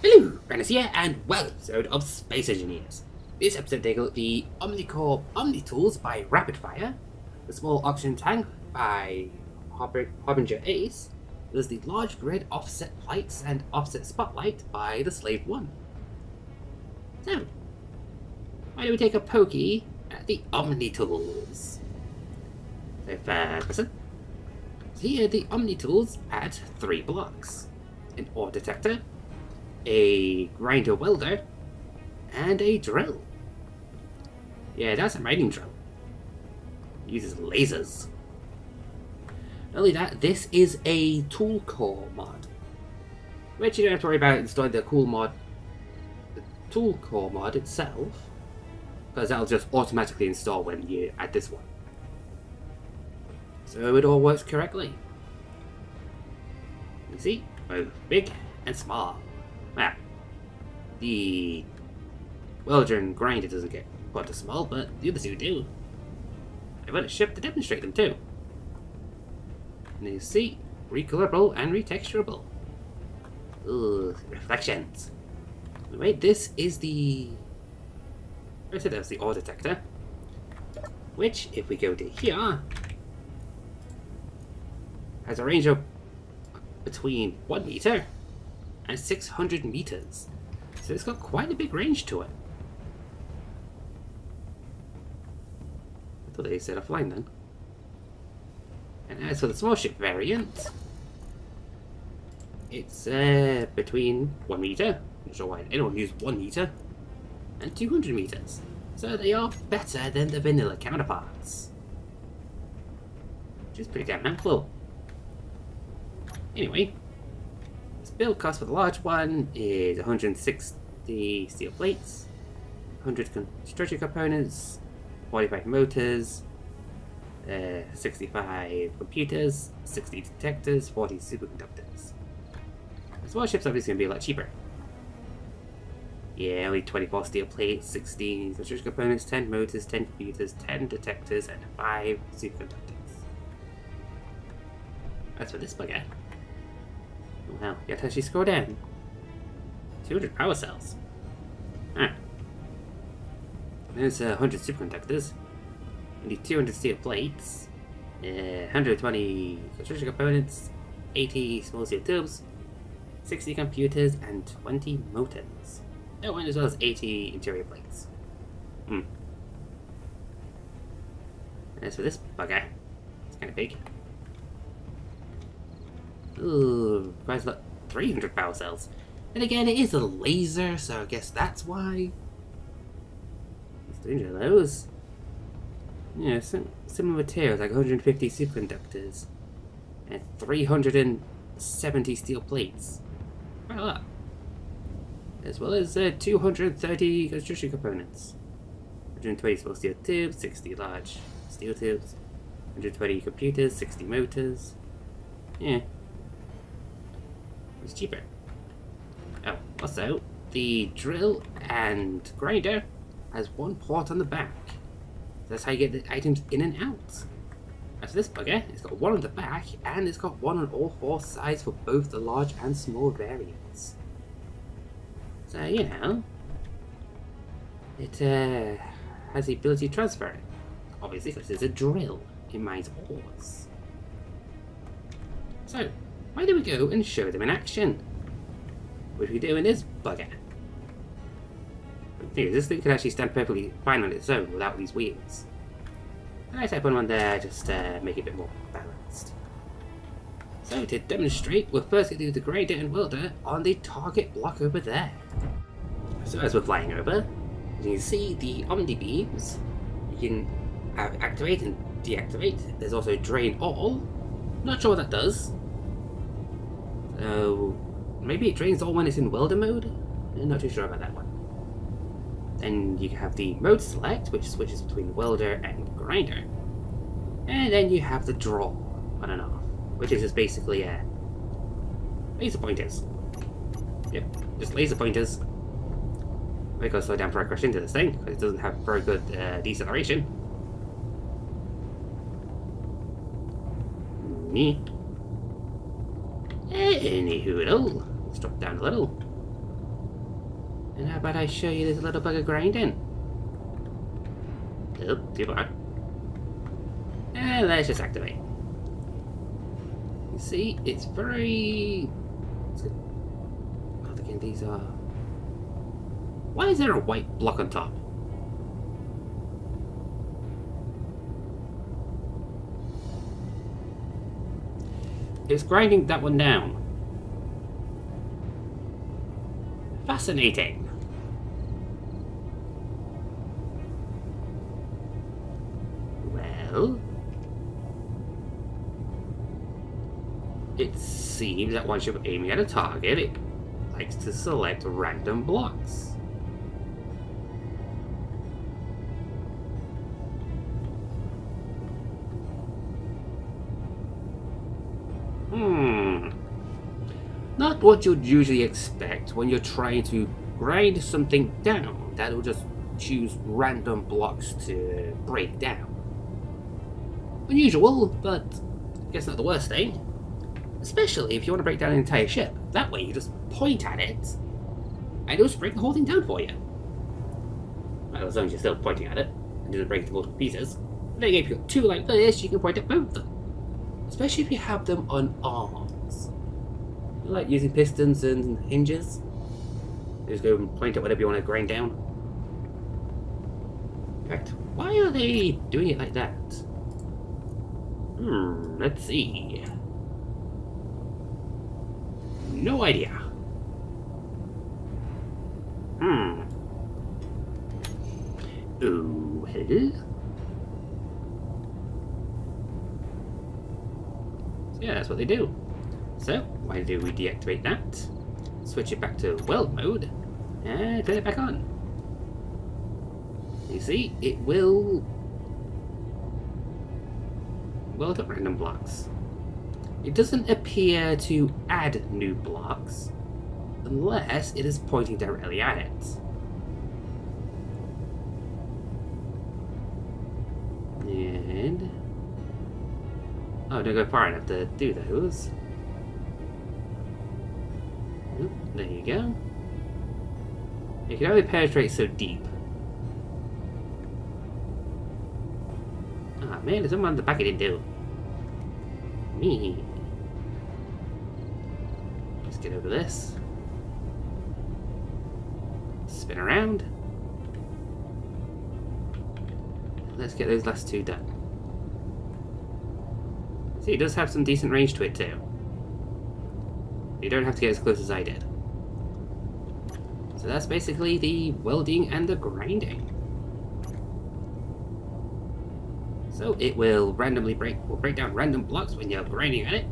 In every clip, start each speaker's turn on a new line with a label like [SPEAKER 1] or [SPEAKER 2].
[SPEAKER 1] Hello, Ranos here, and welcome to episode of Space Engineers. This episode take a look at the Omnicorp Omni Tools by Raidfire, the small oxygen tank by Harb- Harbinger Ace, there's the large grid offset lights and offset spotlight by the Slave One. So, why don't we take a pokey at the Omni Tools? So first, listen. Here the Omni Tools add three blocks. An ore detector, a grinder welder, and a drill. Yeah, that's a mining drill. uses lasers. Not only that, this is a tool core mod. Which you don't have to worry about installing the cool mod the tool core mod itself. Because that'll just automatically install when you add this one. So it all works correctly. You see, both big and small. Well, the welder and grinder doesn't get quite as small, but the other two do. I bought a ship to demonstrate them too. And you see, recolorable and retexturable. Ugh, reflections. Wait, this is the... I said that was the ore detector. Which, if we go to here, has a range of between 1 meter and 600 meters. So it's got quite a big range to it. I thought they said offline then. And as for the small ship variant, it's uh, between 1 meter, not sure why anyone use 1 meter, and 200 meters. So they are better than the vanilla counterparts. Which is pretty damn helpful. Anyway, build cost for the large one is 160 steel plates, 100 construction components, 45 motors, uh, 65 computers, 60 detectors, 40 superconductors. Small ship's obviously going to be a lot cheaper. Yeah, only 24 steel plates, 16 construction components, 10 motors, 10 computers, 10 detectors, and 5 superconductors. That's for this bugger, well, to actually scroll down. 200 power cells. Ah. There's uh, 100 superconductors. Only 200 steel plates. Uh, 120 construction components. 80 small steel tubes. 60 computers and 20 motors. Oh, and as well as 80 interior plates. Hmm. As for this bugger, it's kind of big. Ooh, quite a lot. 300 power cells. And again, it is a laser, so I guess that's why. It's 300 of those. Yeah, some similar materials, like 150 superconductors. And 370 steel plates. Quite a lot. As well as uh, 230 construction components. 120 small steel tubes, 60 large steel tubes, 120 computers, 60 motors. Yeah, it's cheaper. Oh, also, the drill and grinder has one port on the back. That's how you get the items in and out. As for this bugger, it's got one on the back, and it's got one on all four sides for both the large and small variants. So, you know, it uh, has the ability to transfer it. Obviously, because it's a drill. It mines ores. So, why don't we go and show them in action? Which we do in this bugger. This thing can actually stand perfectly fine on its own without these wheels. And I type on one on there just to make it a bit more balanced. So to demonstrate, we're first do the grinder and welder on the target block over there. So as we're flying over, you can see the Omni beams. You can activate and deactivate. There's also drain all. Not sure what that does. So maybe it drains all when it's in welder mode? I'm not too sure about that one. Then you have the mode select, which switches between welder and grinder. And then you have the draw on and off, which is just basically a laser pointers. Yep, just laser pointers. I gotta slow down before I crash into this thing, because it doesn't have very good uh, deceleration. Me. Any hoodle. Let's drop down a little. And how about I show you this little bug of grinding? Oh, too far. And let's just activate. You see, it's very... I'm thinking these are... Why is there a white block on top? It's grinding that one down. Fascinating. Well... It seems that once you're aiming at a target, it likes to select random blocks. What you'd usually expect when you're trying to grind something down that will just choose random blocks to break down. Unusual, but I guess not the worst thing. Especially if you want to break down an entire ship. That way you just point at it, and it'll just break the whole thing down for you. Well, as long as you're still pointing at it, and doesn't break into multiple pieces. then if you've got two like this, you can point at both of them. Especially if you have them on arms. Like using pistons and hinges. You just go and point at whatever you want to grind down. In fact, why are they doing it like that? Hmm, let's see. No idea. Hmm. Ooh, hello? Yeah, that's what they do. So, why do we deactivate that? Switch it back to weld mode, and turn it back on. You see, it will weld up random blocks. It doesn't appear to add new blocks unless it is pointing directly at it. And... Oh, don't go far enough to do those. There you go. It can only penetrate so deep. Ah, oh, man, there's someone on the back I didn't do. Me. Let's get over this. Spin around. Let's get those last two done. See, it does have some decent range to it too. You don't have to get as close as I did. So that's basically the welding and the grinding. So it will randomly break will break down random blocks when you're grinding at it.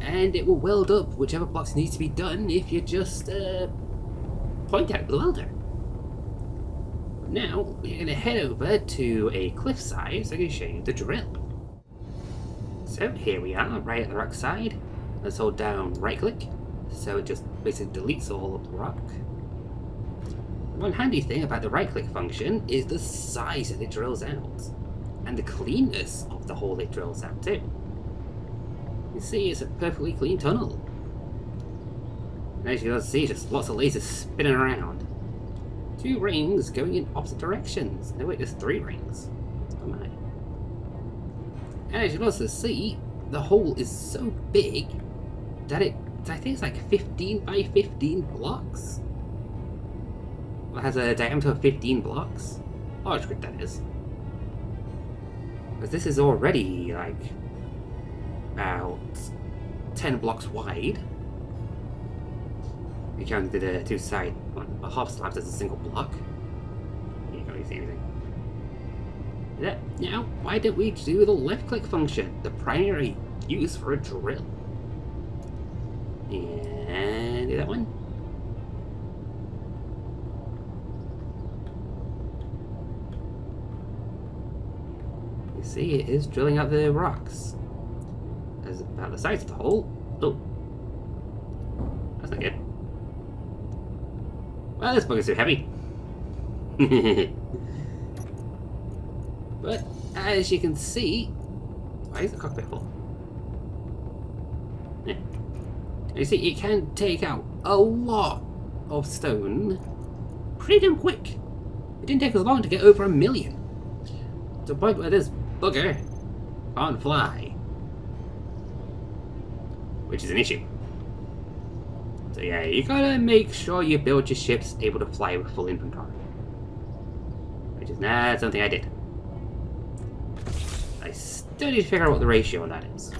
[SPEAKER 1] And it will weld up whichever blocks needs to be done if you just uh, point at the welder. Now, we're going to head over to a cliffside so I can show you the drill. So here we are, right at the rock side. Let's hold down right click, so it just basically deletes all of the rock. One handy thing about the right click function is the size that it drills out, and the cleanness of the hole it drills out too. You see it's a perfectly clean tunnel. And as you can see, just lots of lasers spinning around. Two rings going in opposite directions. No wait, there's three rings. Oh my. And as you can also see, the hole is so big that it, I think it's like 15 by 15 blocks. Has a diameter of 15 blocks. Oh, Large grid, that is. Because this is already like about 10 blocks wide. You counted the two side one, a half slabs as a single block. You can't really see anything. Now, why did we do the left click function? The primary use for a drill. And do that one. See, it is drilling out the rocks. As about the size of the hole. Oh. That's not good. Well, this book is too heavy. but, as you can see... Why is the cockpit full? Yeah. You see, it can take out a lot of stone pretty damn quick. It didn't take us long to get over a million. To the point where this bugger can't fly. Which is an issue. So yeah, you gotta make sure you build your ships able to fly with full inventory. Which is not something I did. I still need to figure out what the ratio on that is.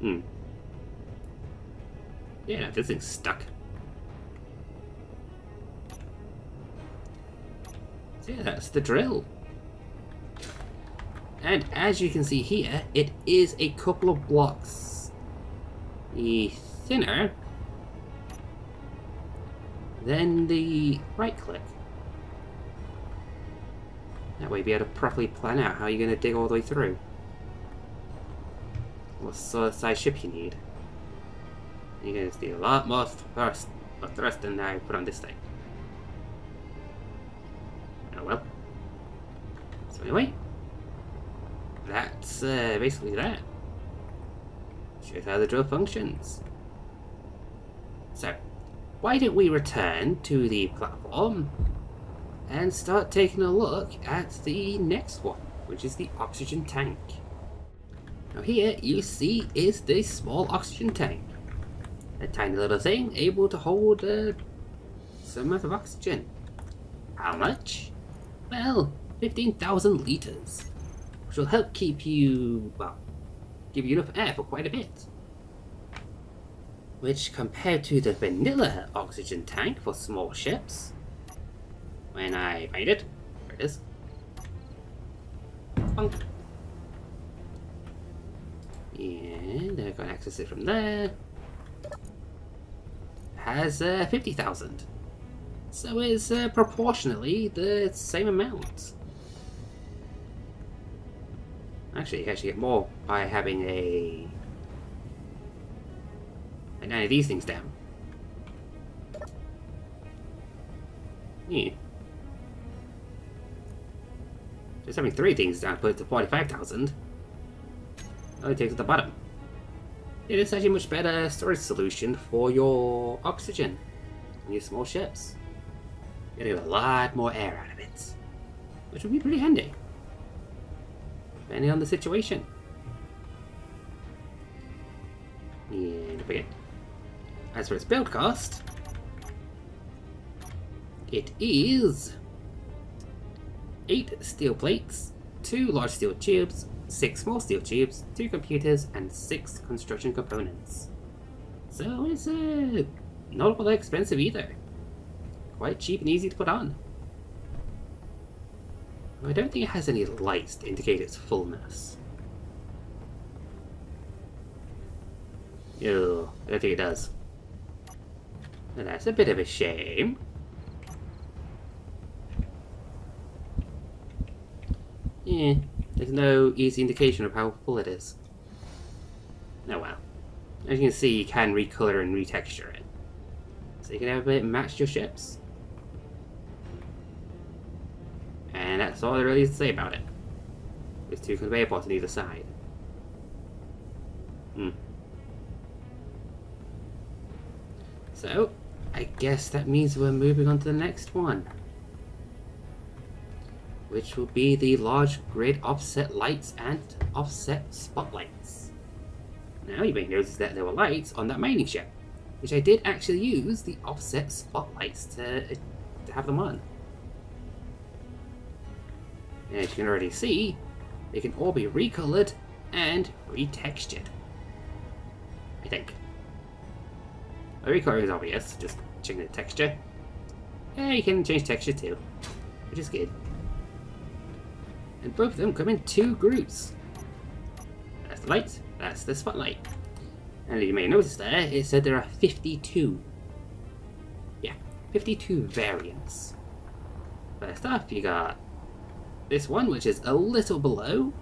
[SPEAKER 1] Hmm. Yeah, this thing's stuck. So yeah, that's the drill. And as you can see here, it is a couple of blocks thinner than the right click. That way you'll be able to properly plan out how you're going to dig all the way through. What sort of size ship you need. You're going to see a lot more thrust, more thrust than I put on this thing. Oh well. So anyway, that's uh, basically that. Shows how the drill functions. So, why don't we return to the platform and start taking a look at the next one, which is the oxygen tank. Now here you see is the small oxygen tank. A tiny little thing able to hold uh, some amount of oxygen. How much? Well, 15,000 litres, which will help keep you, well, give you enough air for quite a bit. Which, compared to the vanilla oxygen tank for small ships, when I made it, there it is, and I can access it from there, has uh, 50,000. So it's uh, proportionally the same amount. Actually, you actually get more by having a... Like of these things down. Yeah. Just having three things down put oh, it to 45,000. Only takes at the bottom. It is actually a much better storage solution for your oxygen and your small ships. You're gonna get a lot more air out of it, which would be pretty handy depending on the situation. And again, as for its build cost, it is 8 steel plates, 2 large steel tubes, 6 small steel tubes, 2 computers, and 6 construction components. So it's uh, not all that expensive either. Quite cheap and easy to put on. I don't think it has any lights to indicate its fullness. Ew, I don't think it does. And that's a bit of a shame. Yeah, there's no easy indication of how full it is. Oh well. As you can see, you can recolor and retexture it. So you can have it match your ships. That's all there really is to say about it. There's two conveyor ports on either side. Hmm. So, I guess that means we're moving on to the next one. Which will be the large grid offset lights and offset spotlights. Now you may notice that there were lights on that mining ship, which I did actually use the offset spotlights to, to have them on. As you can already see, they can all be recolored and retextured. I think. The recolor is obvious, just changing the texture. Yeah, you can change texture too, which is good. And both of them come in two groups. That's the light, that's the spotlight. And you may notice there, it said there are 52. Yeah, 52 variants. First off, you got this one, which is a little below,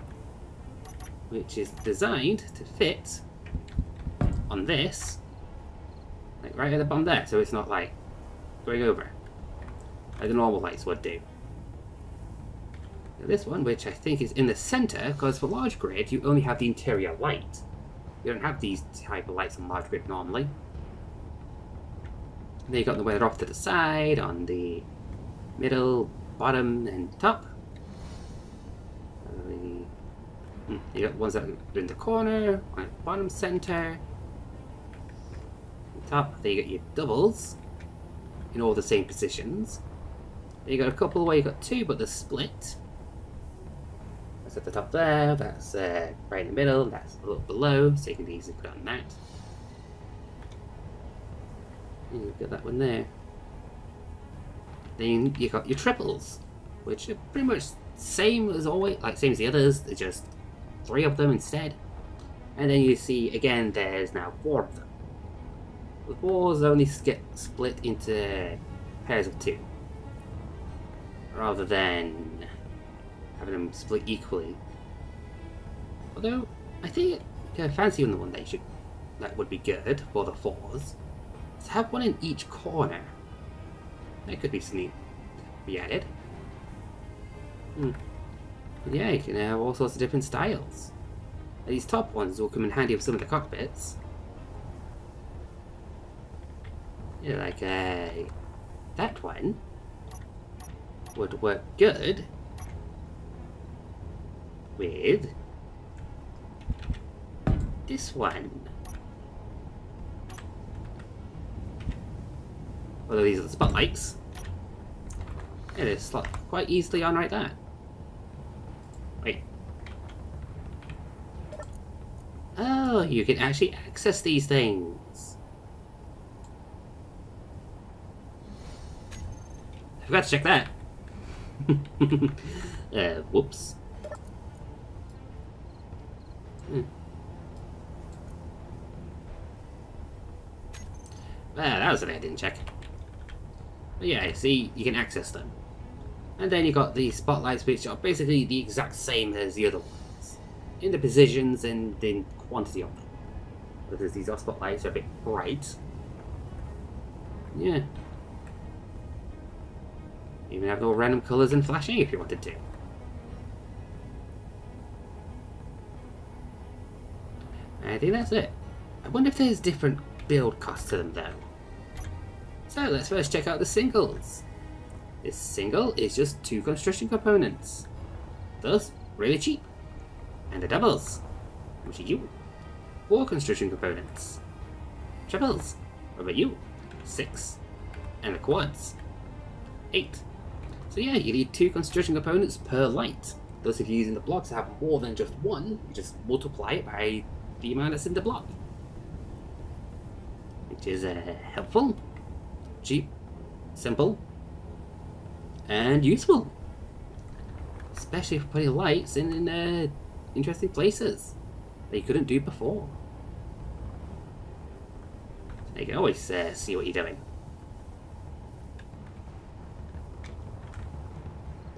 [SPEAKER 1] which is designed to fit on this, like right at the bottom there, so it's not like going over, like the normal lights would do. Now this one, which I think is in the center, because for large grid you only have the interior light. You don't have these type of lights on large grid normally. Then you got the weather off to the side, on the middle, bottom, and top. You got ones that are in the corner, bottom center, top. There you got your doubles in all the same positions. Then you got a couple where you got two, but they're split. That's at the top there. That's uh, right in the middle. That's a little below, so you can easily put on that. And you've got that one there. Then you got your triples, which are pretty much same as always, like same as the others. They're just three of them instead. And then you see again, there's now four of them. The fours only get split into pairs of two, rather than having them split equally. Although I think I fancy on the one they should that would be good for the fours. Is have one in each corner. That could be to be added. Hmm. But yeah, you can have all sorts of different styles. And these top ones will come in handy with some of the cockpits. Yeah, like uh, that one would work good with this one. Although these are the spotlights. It is slot quite easily on right there. Wait. Oh, you can actually access these things. I forgot to check that. uh, whoops. Hmm. Ah, that was something I didn't check. But yeah, see, you can access them. And then you got the spotlights, which are basically the exact same as the other ones. In the positions and in quantity of them. Because these are spotlights are a bit bright. Yeah. You even have all random colours and flashing if you wanted to. I think that's it. I wonder if there's different build costs to them though. So let's first check out the singles. This single is just two construction components. Thus, really cheap. And the doubles, which are you. Four construction components. Triples, what about you? Six. And the quads, eight. So yeah, you need two construction components per light. Thus, if you're using the blocks to have more than just one, you just multiply it by the amount that's in the block. Which is uh, helpful, cheap, simple, and useful. Especially for putting lights in, in uh, interesting places that you couldn't do before. So you can always uh, see what you're doing.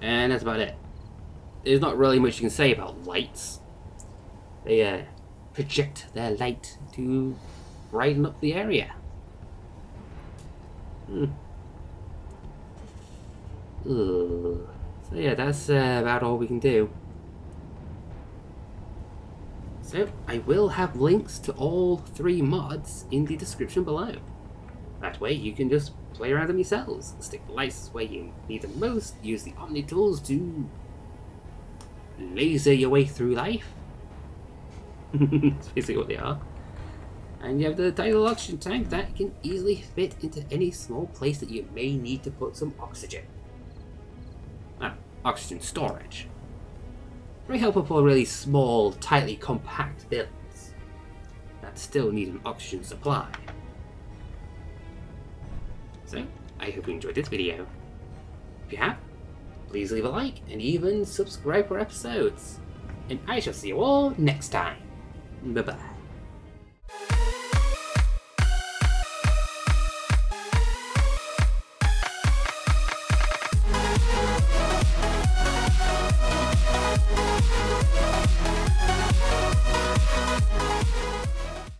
[SPEAKER 1] And that's about it. There's not really much you can say about lights. They uh, project their light to brighten up the area. Hmm. Ugh. So yeah, that's uh, about all we can do. So, I will have links to all three mods in the description below. That way you can just play around them yourselves. Stick the lights where you need them most, use the Omni tools to laser your way through life. That's basically what they are. And you have the tidal oxygen tank that can easily fit into any small place that you may need to put some oxygen. Oxygen storage. Very helpful for really small, tightly compact builds that still need an oxygen supply. So, I hope you enjoyed this video. If you have, please leave a like and even subscribe for episodes. And I shall see you all next time. Bye bye.